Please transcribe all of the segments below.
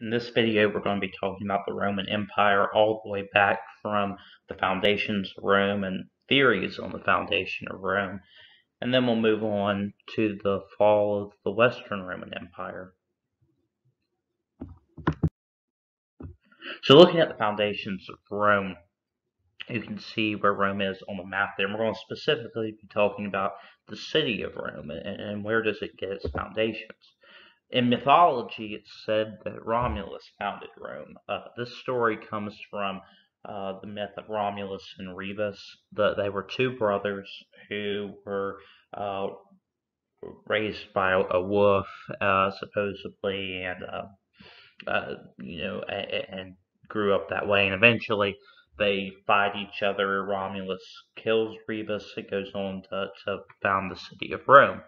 In this video, we're going to be talking about the Roman Empire all the way back from the foundations of Rome and theories on the foundation of Rome. And then we'll move on to the fall of the Western Roman Empire. So looking at the foundations of Rome, you can see where Rome is on the map there. And we're going to specifically be talking about the city of Rome and, and where does it get its foundations. In mythology, it's said that Romulus founded Rome. Uh, this story comes from uh, the myth of Romulus and Remus. The, they were two brothers who were uh, raised by a, a wolf, uh, supposedly, and uh, uh, you know, and grew up that way. And eventually, they fight each other. Romulus kills Remus. It goes on to, to found the city of Rome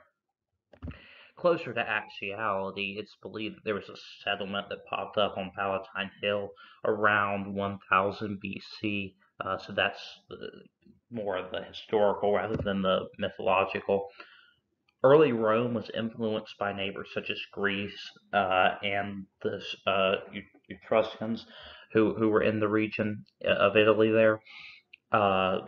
closer to actuality, it's believed that there was a settlement that popped up on Palatine Hill around 1000 BC. Uh, so that's more of the historical rather than the mythological. Early Rome was influenced by neighbors such as Greece uh, and the uh, Etruscans, who, who were in the region of Italy there. Uh,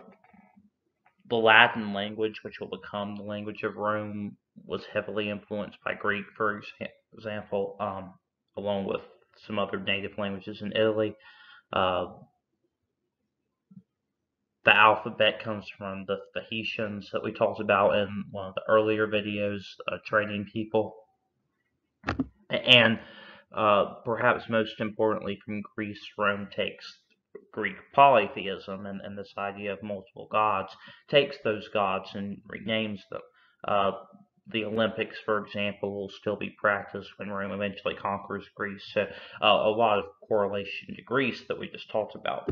the Latin language, which will become the language of Rome, was heavily influenced by Greek, for example, um, along with some other native languages in Italy. Uh, the alphabet comes from the Phoenicians that we talked about in one of the earlier videos, uh, training people. And uh, perhaps most importantly, from Greece, Rome takes Greek polytheism and, and this idea of multiple gods, takes those gods and renames them. Uh, the Olympics, for example, will still be practiced when Rome eventually conquers Greece. So, uh, a lot of correlation to Greece that we just talked about.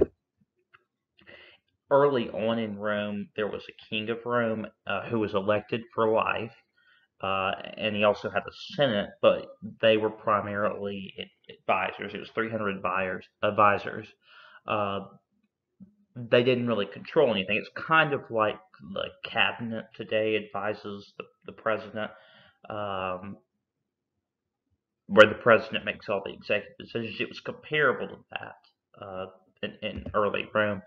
Early on in Rome, there was a king of Rome uh, who was elected for life, uh, and he also had a senate, but they were primarily advisors. It was 300 advisors. advisors. They didn't really control anything. It's kind of like the cabinet today advises the, the president, um, where the president makes all the executive decisions. It was comparable to that uh, in, in early Rome.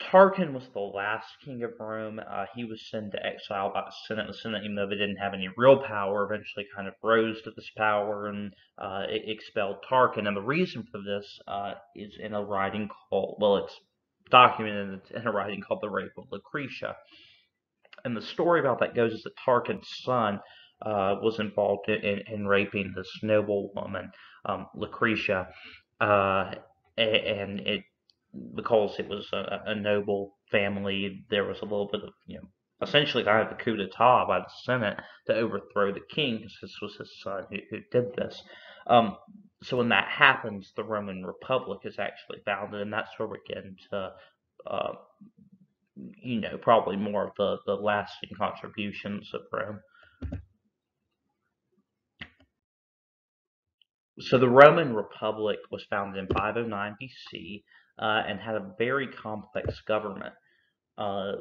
Tarquin was the last king of Rome. Uh, he was sent to exile by the Senate. The Senate, even though they didn't have any real power, eventually kind of rose to this power and uh, expelled Tarquin. And the reason for this uh, is in a writing called, well, it's documented in a writing called The Rape of Lucretia. And the story about that goes is that Tarquin's son uh, was involved in, in, raping this noble woman, um, Lucretia. Uh, and it because it was a, a, noble family, there was a little bit of, you know, essentially kind of a coup d'etat by the Senate to overthrow the king, because this was his son who, who did this. Um, so when that happens, the Roman Republic is actually founded, and that's where we get into, uh, you know, probably more of the, the lasting contributions of Rome. So the Roman Republic was founded in 509 BC uh, and had a very complex government. Uh,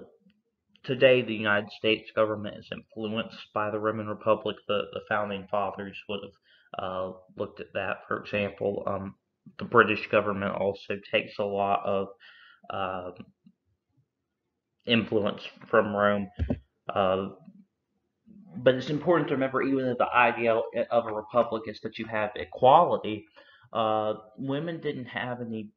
today, the United States government is influenced by the Roman Republic. The, the founding fathers would have uh, looked at that, for example. Um, the British government also takes a lot of um, influence from Rome. Uh, but it's important to remember, even that the idea of a republic is that you have equality. Uh, women didn't have any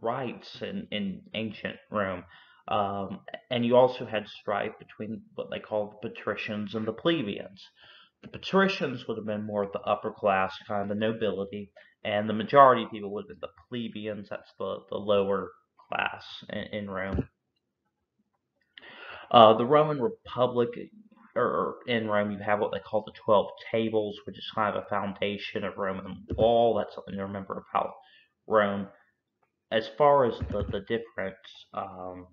rights in, in ancient Rome. Um, and you also had strife between what they called the patricians and the plebeians. The patricians would have been more of the upper class, kind of the nobility, and the majority of people would have been the plebeians, that's the, the lower class in, in Rome. Uh, the Roman Republic, or in Rome, you have what they call the Twelve Tables, which is kind of a foundation of Roman law. That's something to remember about Rome as far as the, the different um,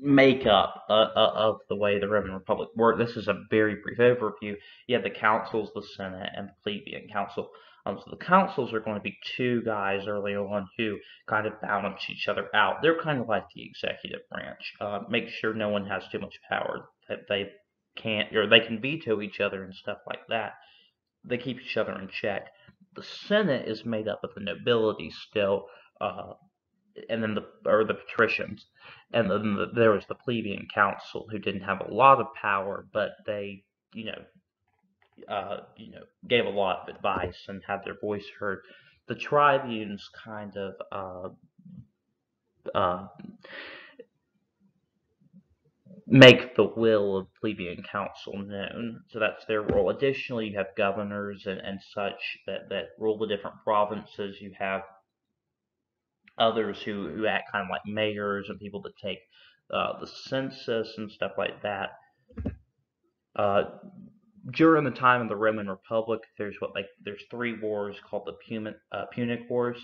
makeup uh, uh, of the way the Roman Republic worked, this is a very brief overview. You have the councils, the Senate, and the plebeian council. Um, so the councils are going to be two guys early on who kind of balance each other out. They're kind of like the executive branch. Uh, make sure no one has too much power that they can't, or they can veto each other and stuff like that. They keep each other in check. The Senate is made up of the nobility still, uh, and then the or the patricians, and then the, there was the plebeian council who didn't have a lot of power, but they, you know, uh, you know, gave a lot of advice and had their voice heard. The tribunes kind of uh, uh, make the will of plebeian council known. So that's their role. Additionally, you have governors and, and such that, that rule the different provinces. You have others who, who act kind of like mayors and people that take uh, the census and stuff like that. Uh, during the time of the Roman Republic, there's what like there's three wars called the Punic, uh, Punic Wars,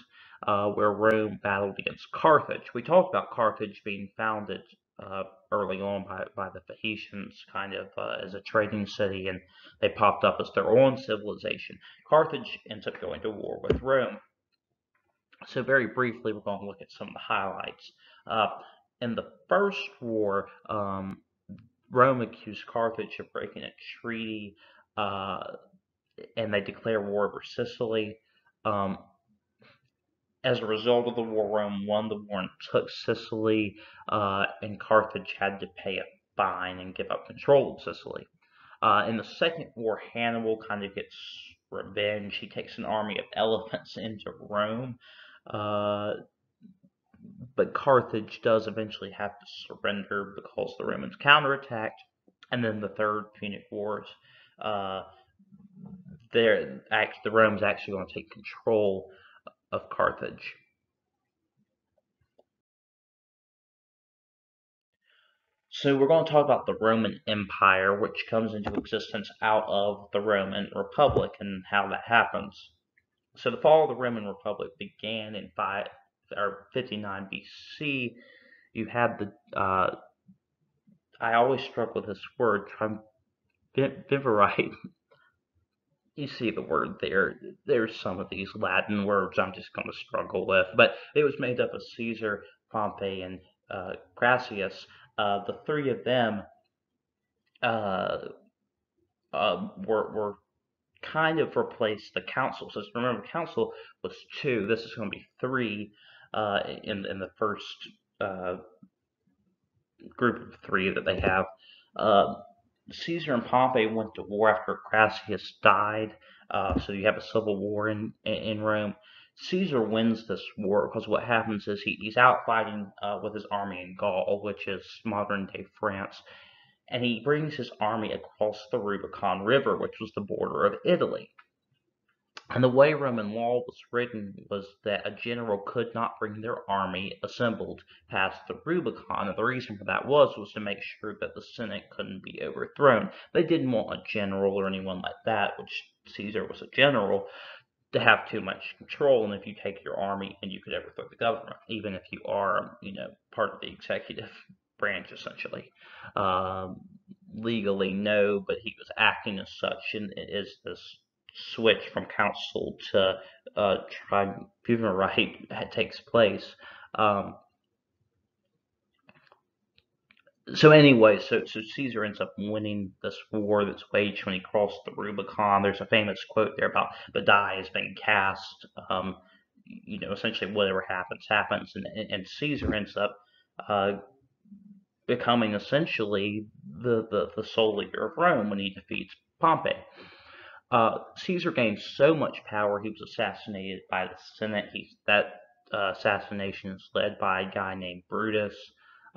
uh, where Rome battled against Carthage. We talked about Carthage being founded uh, early on by, by the Phoenicians, kind of uh, as a trading city, and they popped up as their own civilization. Carthage ends up going to war with Rome. So very briefly, we're going to look at some of the highlights. Uh, in the first war, um, Rome accused Carthage of breaking a treaty, uh, and they declare war over Sicily. Um, as a result of the war, Rome won the war and took Sicily, uh, and Carthage had to pay a fine and give up control of Sicily. Uh, in the second war, Hannibal kind of gets revenge. He takes an army of elephants into Rome, uh, but Carthage does eventually have to surrender because the Romans counterattacked. And then the Third Punic Wars, uh, there, the Romans actually going to take control of Carthage. So we're going to talk about the Roman Empire, which comes into existence out of the Roman Republic and how that happens. So the fall of the Roman Republic began in 5 or 59 BC. You had the uh, I always struggle with this word, triumvirate you see the word there. There's some of these Latin words I'm just going to struggle with, but it was made up of Caesar, Pompey, and uh, Crassus. Uh, the three of them uh, uh were, were kind of replaced the council. So remember, council was two. This is going to be three uh, in in the first uh, group of three that they have. Caesar and Pompey went to war after Crassus died, uh, so you have a civil war in in Rome. Caesar wins this war because what happens is he, he's out fighting uh, with his army in Gaul, which is modern day France, and he brings his army across the Rubicon River, which was the border of Italy. And the way Roman law was written was that a general could not bring their army assembled past the Rubicon. And the reason for that was was to make sure that the Senate couldn't be overthrown. They didn't want a general or anyone like that, which Caesar was a general, to have too much control. And if you take your army and you could overthrow the government, even if you are, you know, part of the executive branch essentially. Um, legally, no, but he was acting as such and is this switch from council to uh, triumvirate takes place. Um, so anyway, so so Caesar ends up winning this war that's waged when he crossed the Rubicon. There's a famous quote there about the die has been cast. Um, you know, essentially whatever happens happens, and and Caesar ends up uh, becoming essentially the, the the sole leader of Rome when he defeats Pompey. Uh, Caesar gained so much power, he was assassinated by the Senate. He, that uh, assassination is led by a guy named Brutus,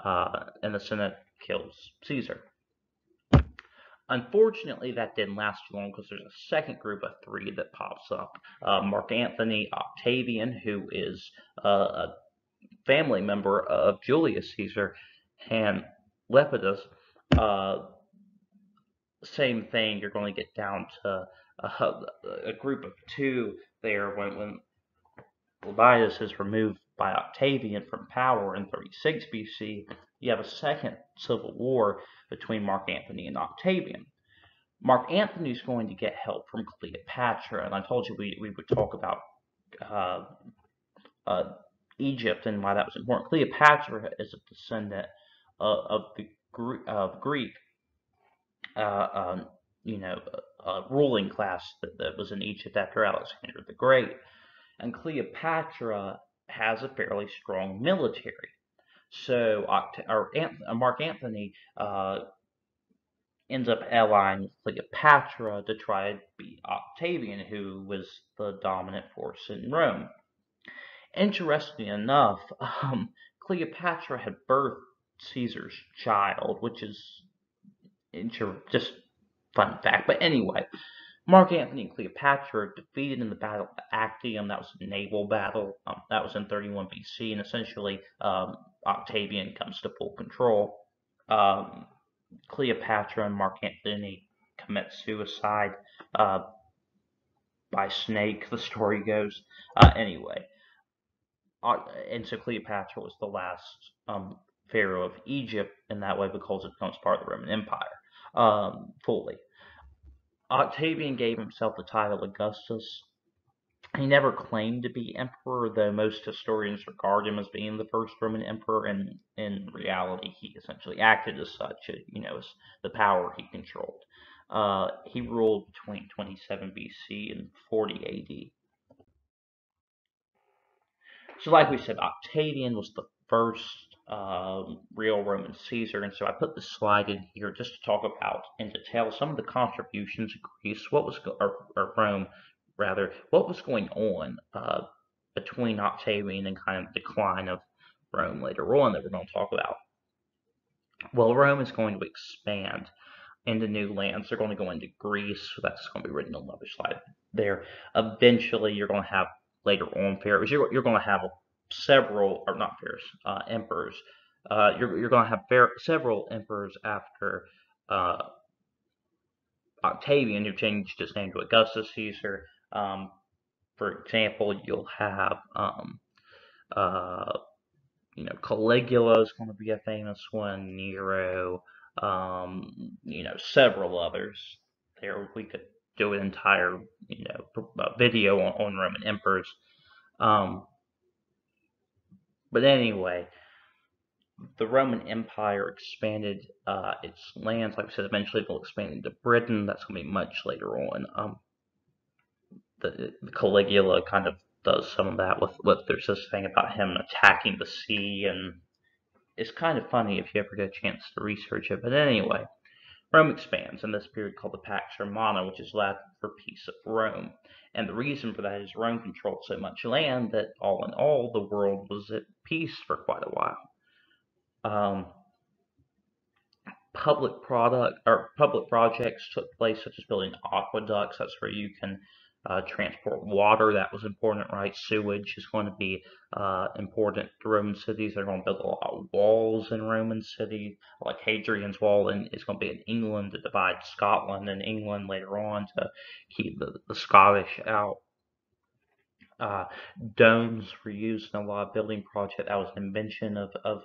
uh, and the Senate kills Caesar. Unfortunately, that didn't last too long because there's a second group of three that pops up. Uh, Mark Antony, Octavian, who is uh, a family member of Julius Caesar, and Lepidus. Uh, same thing, you're going to get down to a, a group of two there when, when is removed by Octavian from power in 36 BC. You have a second civil war between Mark Antony and Octavian. Mark Antony is going to get help from Cleopatra, and I told you we, we would talk about uh, uh, Egypt and why that was important. Cleopatra is a descendant of the of Greek, uh, um, you know, uh, ruling class that, that was in Egypt after Alexander the Great. And Cleopatra has a fairly strong military. So uh, Mark Antony uh, ends up allying with Cleopatra to try to beat Octavian, who was the dominant force in Rome. Interestingly enough, um, Cleopatra had birthed Caesar's child, which is just fun fact. But anyway, Mark Antony and Cleopatra defeated in the Battle of Actium. That was a naval battle. Um, that was in 31 BC, and essentially um, Octavian comes to full control. Um, Cleopatra and Mark Antony commit suicide uh, by snake. The story goes. Uh, anyway, uh, and so Cleopatra was the last um, pharaoh of Egypt in that way because it becomes part of the Roman Empire um, fully. Octavian gave himself the title Augustus. He never claimed to be emperor, though most historians regard him as being the first Roman emperor, and in reality, he essentially acted as such, you know, as the power he controlled. Uh, he ruled between 27 BC and 40 AD. So, like we said, Octavian was the first um, real Roman Caesar. And so I put this slide in here just to talk about in detail some of the contributions of Greece, what was or, or Rome rather, what was going on uh, between Octavian and kind of decline of Rome later on that we're going to talk about. Well, Rome is going to expand into new lands. They're going to go into Greece. So that's going to be written on another slide there. Eventually, you're going to have later on pharaohs. You're, you're going to have several, or not pharaohs, uh, emperors. Uh, you're you're going to have several emperors after uh, Octavian, who changed his name to Augustus Caesar. Um, for example, you'll have um, uh, you know Caligula is going to be a famous one. Nero, um, you know, several others. There we could do an entire you know video on, on Roman emperors. Um, but anyway, the Roman Empire expanded uh, its lands. Like I said, eventually it will expand into Britain. That's going to be much later on. Um, the, the, Caligula kind of does some of that with, with there's this thing about him attacking the sea, and it's kind of funny if you ever get a chance to research it. But anyway, Rome expands in this period called the Pax Romana, which is Latin for peace of Rome. And the reason for that is Rome controlled so much land that all in all, the world was at peace for quite a while. Um, public product or public projects took place, such as building aqueducts. That's where you can uh, transport water. That was important, right? Sewage is going to be uh, important to Roman cities. They're going to build a lot of walls in Roman cities, like Hadrian's Wall, and it's going to be in England to divide Scotland and England later on to keep the, the Scottish out. Uh, domes were used in a lot of building projects. That was an invention of, of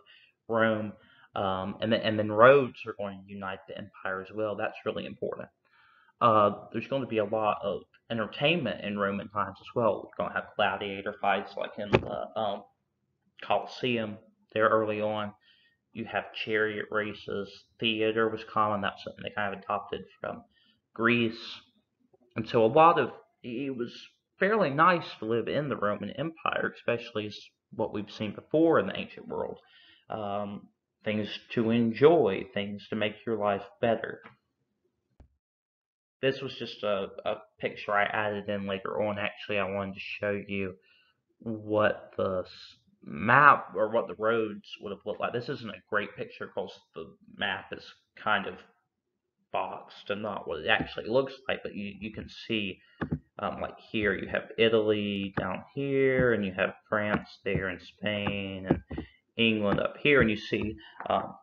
Rome. Um, and then and then roads are going to unite the empire as well. That's really important. Uh, there's going to be a lot of entertainment in Roman times as well. We're going to have gladiator fights like in the um, Colosseum there early on. You have chariot races. Theater was common. That's something they kind of adopted from Greece. And so a lot of it was fairly nice to live in the Roman Empire, especially as what we've seen before in the ancient world. Um, things to enjoy, things to make your life better. This was just a, a picture I added in later on. Actually, I wanted to show you what the map or what the roads would have looked like. This isn't a great picture because the map is kind of boxed and not what it actually looks like, but you, you can see um, like here you have Italy down here and you have France there and Spain and England up here and you see um,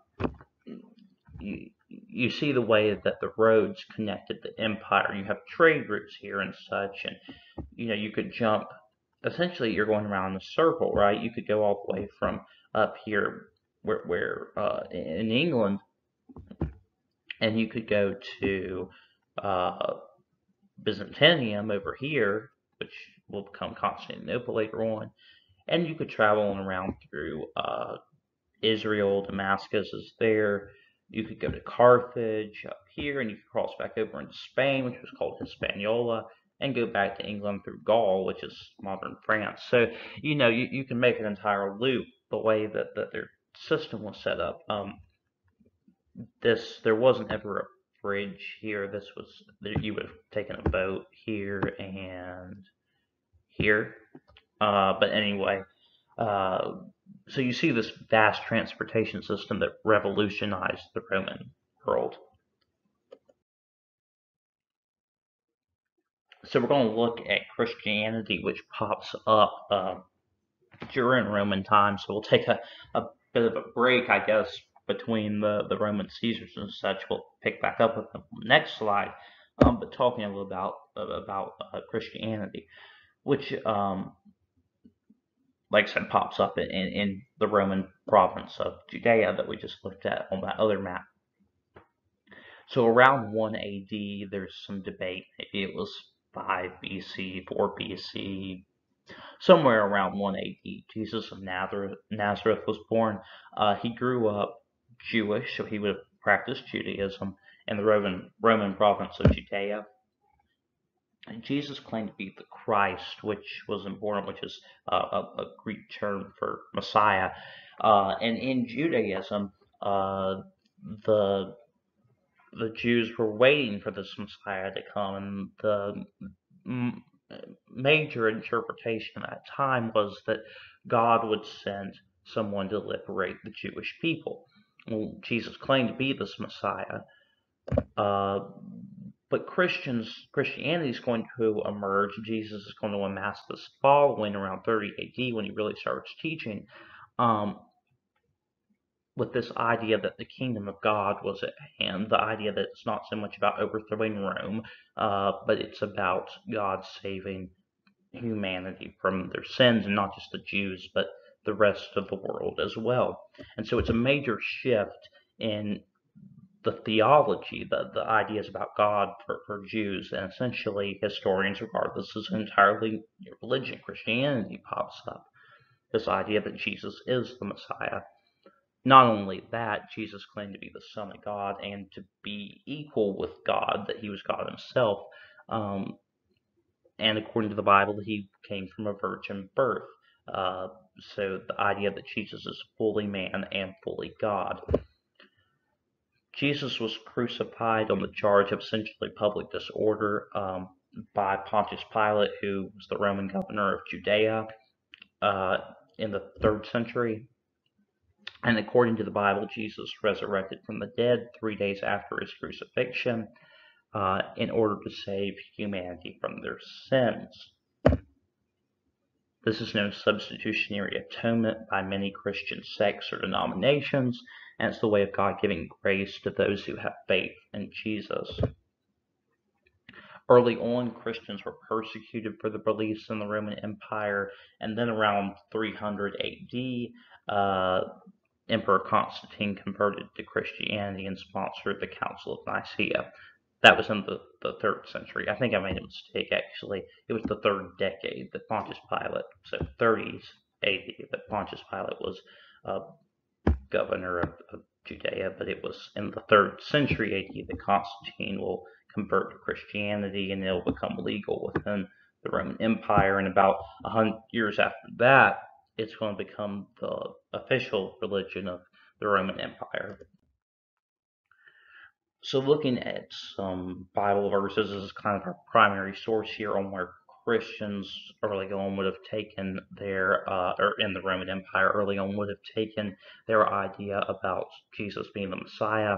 you, you see the way that the roads connected the empire. You have trade routes here and such, and you know you could jump. Essentially, you're going around a circle, right? You could go all the way from up here, where, where uh, in England, and you could go to uh, Byzantium over here, which will become Constantinople later on, and you could travel around through uh, Israel. Damascus is there you could go to Carthage up here, and you could cross back over into Spain, which was called Hispaniola, and go back to England through Gaul, which is modern France. So, you know, you, you can make an entire loop the way that, that their system was set up. Um, this there wasn't ever a bridge here. This was you would have taken a boat here and here. Uh, but anyway, uh, so you see this vast transportation system that revolutionized the Roman world. So we're going to look at Christianity, which pops up uh, during Roman times. So we'll take a, a bit of a break, I guess, between the, the Roman Caesars and such. We'll pick back up with the next slide, um, but talking a little about about uh, Christianity, which, um, like I said, pops up in, in the Roman province of Judea that we just looked at on that other map. So around 1 AD, there's some debate. Maybe it was 5 BC, 4 BC, somewhere around 1 AD. Jesus of Nazareth, Nazareth was born. Uh, he grew up Jewish, so he would have practiced Judaism in the Roman Roman province of Judea. And Jesus claimed to be the Christ, which was important, which is a, a, Greek term for Messiah. Uh, and in Judaism, uh, the the Jews were waiting for this Messiah to come, and the m- major interpretation at that time was that God would send someone to liberate the Jewish people well, Jesus claimed to be this Messiah. Uh, but Christians, Christianity is going to emerge. Jesus is going to amass this following around 30 AD when he really starts teaching, um, with this idea that the kingdom of God was at hand. The idea that it's not so much about overthrowing Rome, uh, but it's about God saving humanity from their sins, and not just the Jews, but the rest of the world as well. And so it's a major shift in the theology, the, the ideas about God for, for Jews, and essentially historians regard this as entirely religion. Christianity pops up. This idea that Jesus is the Messiah. Not only that, Jesus claimed to be the Son of God and to be equal with God, that he was God himself. Um, and according to the Bible, he came from a virgin birth. Uh, so the idea that Jesus is fully man and fully God. Jesus was crucified on the charge of essentially public disorder um, by Pontius Pilate, who was the Roman governor of Judea uh, in the third century. And according to the Bible, Jesus resurrected from the dead three days after his crucifixion uh, in order to save humanity from their sins. This is known as substitutionary atonement by many Christian sects or denominations, and it's the way of God giving grace to those who have faith in Jesus. Early on, Christians were persecuted for their beliefs in the Roman Empire, and then around 300 AD, uh, Emperor Constantine converted to Christianity and sponsored the Council of Nicaea. That was in the, the third century. I think I made a mistake actually. It was the third decade that Pontius Pilate, so 30s AD, that Pontius Pilate was uh, governor of, of Judea, but it was in the third century AD that Constantine will convert to Christianity and it'll become legal within the Roman Empire. And about a hundred years after that, it's going to become the official religion of the Roman Empire. So looking at some Bible verses this is kind of our primary source here on where Christians early on would have taken their, uh, or in the Roman Empire early on would have taken their idea about Jesus being the Messiah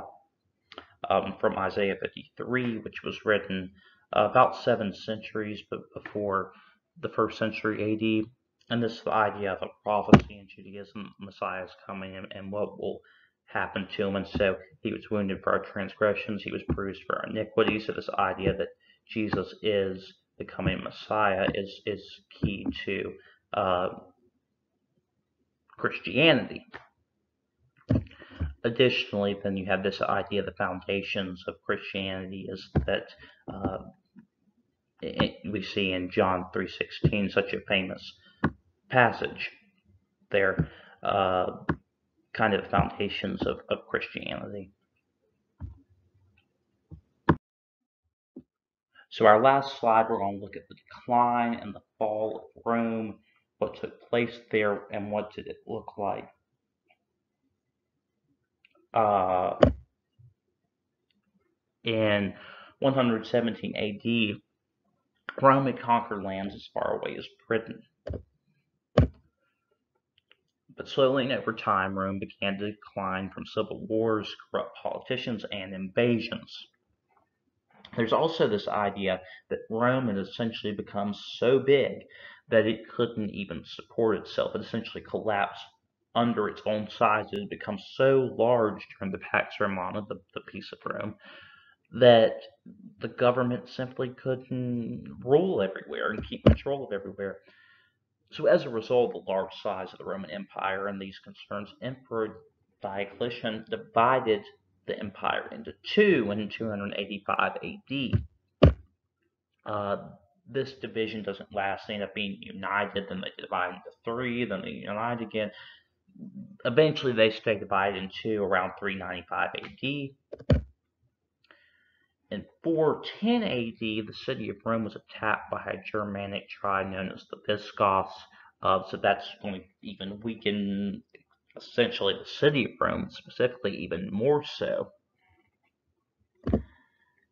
um, from Isaiah 53, which was written uh, about seven centuries but before the first century AD. And this is the idea of a prophecy in Judaism, Messiah is coming and, and what will happen to him. And so he was wounded for our transgressions, he was bruised for our iniquities. So this idea that Jesus is becoming Messiah is, is key to uh, Christianity. Additionally, then you have this idea the foundations of Christianity is that uh, it, we see in John 3.16 such a famous passage there. Uh, kind of foundations of, of Christianity. So our last slide, we're going to look at the decline and the fall of Rome, what took place there, and what did it look like. Uh, in 117 AD, Rome had conquered lands as far away as Britain. But slowly and over time, Rome began to decline from civil wars, corrupt politicians, and invasions. There's also this idea that Rome had essentially become so big that it couldn't even support itself. It essentially collapsed under its own size. It had become so large during the Pax Romana, the, the peace of Rome, that the government simply couldn't rule everywhere and keep control of everywhere. So as a result of the large size of the Roman Empire and these concerns, Emperor Diocletian divided the empire into two in 285 AD. Uh, this division doesn't last. They end up being united, then they divide into three, then they unite again. Eventually, they stay divided in two around 395 AD. In 410 AD, the city of Rome was attacked by a Germanic tribe known as the Visigoths. Uh, so that's going to even weaken essentially the city of Rome, specifically even more so.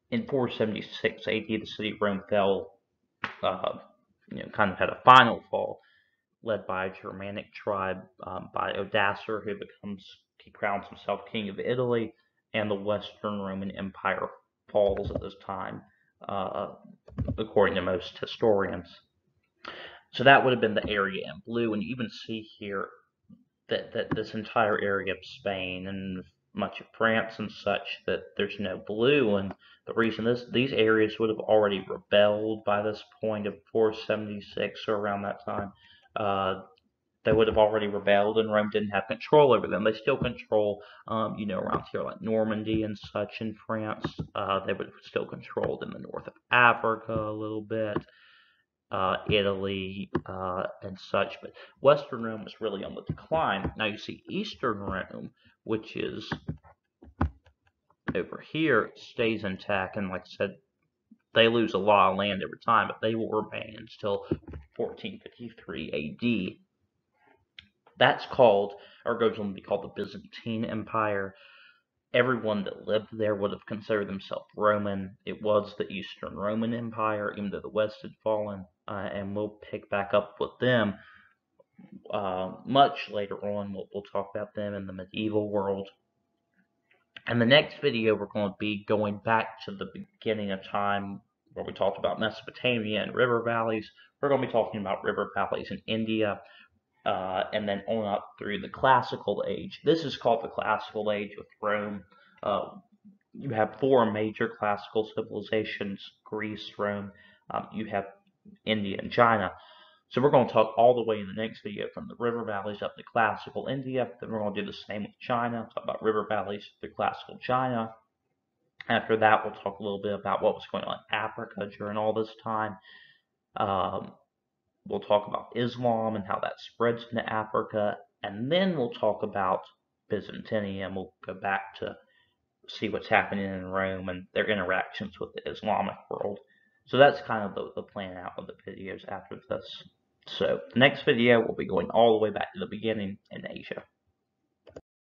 In 476 AD, the city of Rome fell, uh, you know, kind of had a final fall, led by a Germanic tribe um, by Odoacer, who becomes he crowns himself king of Italy, and the Western Roman Empire falls at this time, uh, according to most historians. So that would have been the area in blue, and you even see here that, that this entire area of Spain and much of France and such that there's no blue and the reason this these areas would have already rebelled by this point of 476 or around that time uh, they would have already rebelled and Rome didn't have control over them. They still control, um, you know, around here like Normandy and such in France. Uh, they would have still controlled in the north of Africa a little bit, uh, Italy uh, and such. But Western Rome was really on the decline. Now you see Eastern Rome, which is over here, stays intact. And like I said, they lose a lot of land every time, but they will remain until 1453 AD. That's called, or goes on to be called the Byzantine Empire. Everyone that lived there would have considered themselves Roman. It was the Eastern Roman Empire, even though the West had fallen. Uh, and we'll pick back up with them uh, much later on. We'll, we'll talk about them in the medieval world. In the next video, we're going to be going back to the beginning of time where we talked about Mesopotamia and river valleys. We're going to be talking about river valleys in India uh, and then on up through the classical age. This is called the classical age with Rome. Uh, you have four major classical civilizations Greece, Rome, um, you have India, and China. So we're going to talk all the way in the next video from the river valleys up to classical India. Then we're going to do the same with China, talk about river valleys through classical China. After that, we'll talk a little bit about what was going on in Africa during all this time. Um, We'll talk about Islam and how that spreads into Africa. And then we'll talk about Byzantium. And we'll go back to see what's happening in Rome and their interactions with the Islamic world. So that's kind of the, the plan out of the videos after this. So the next video we'll be going all the way back to the beginning in Asia.